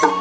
Boom.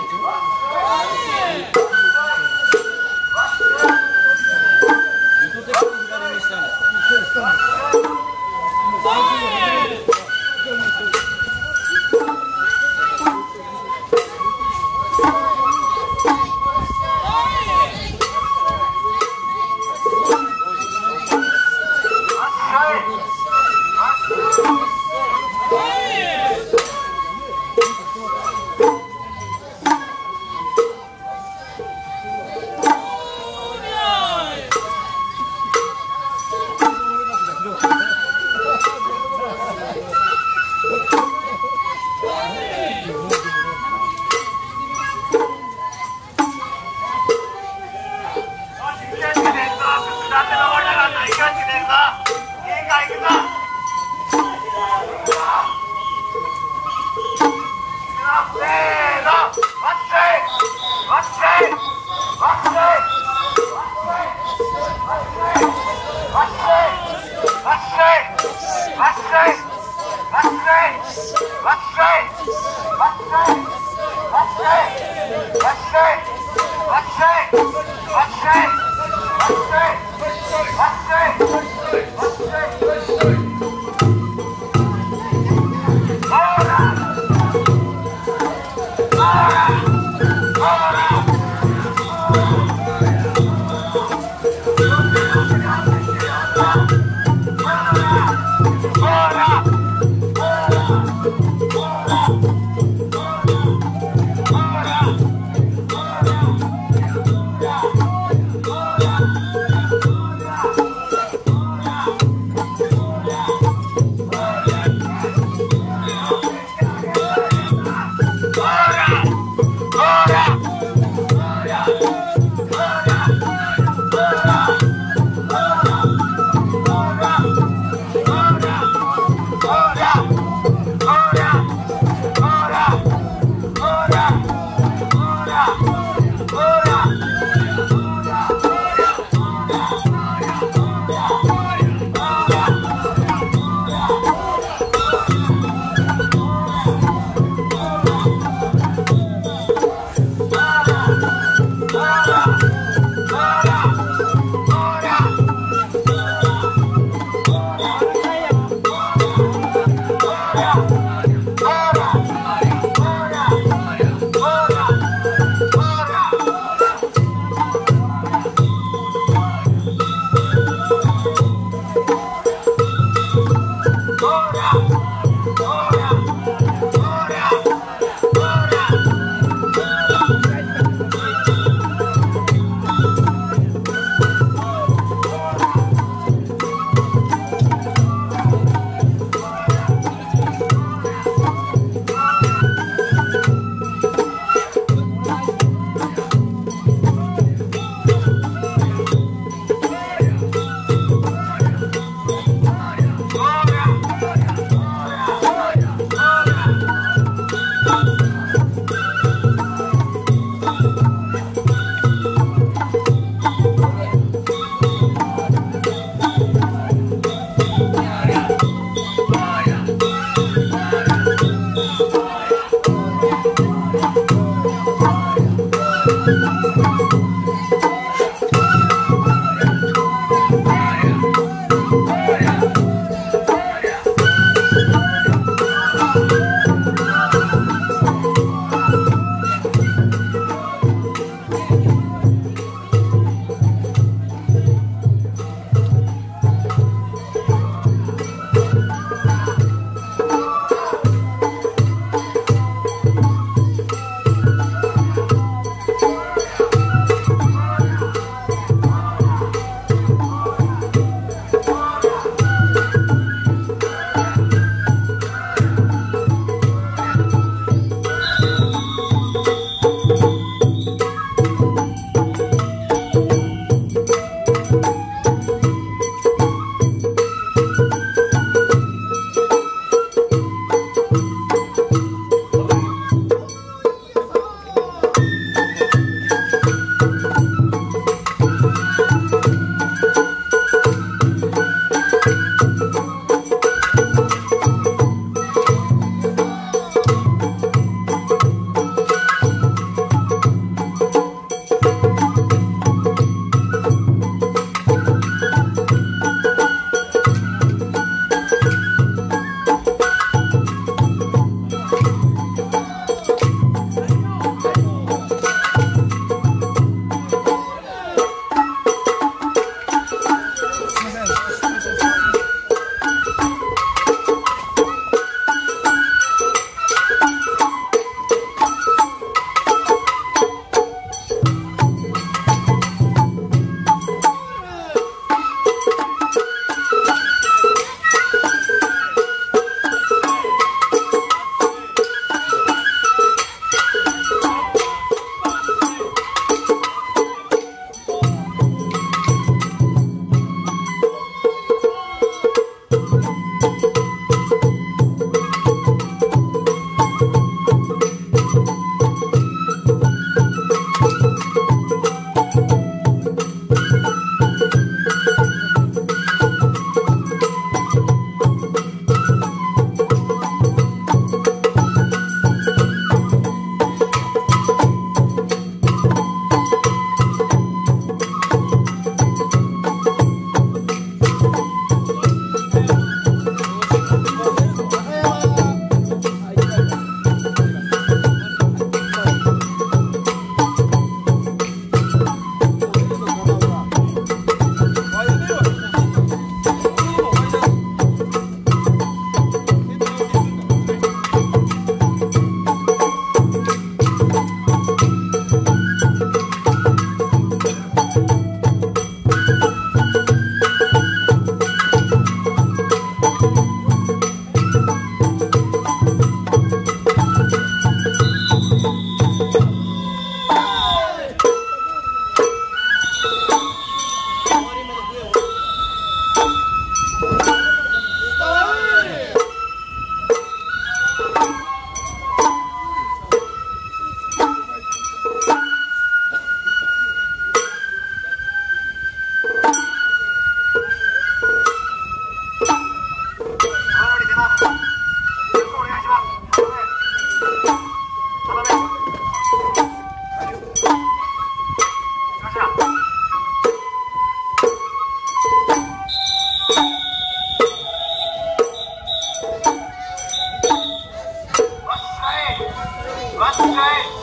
bắt đây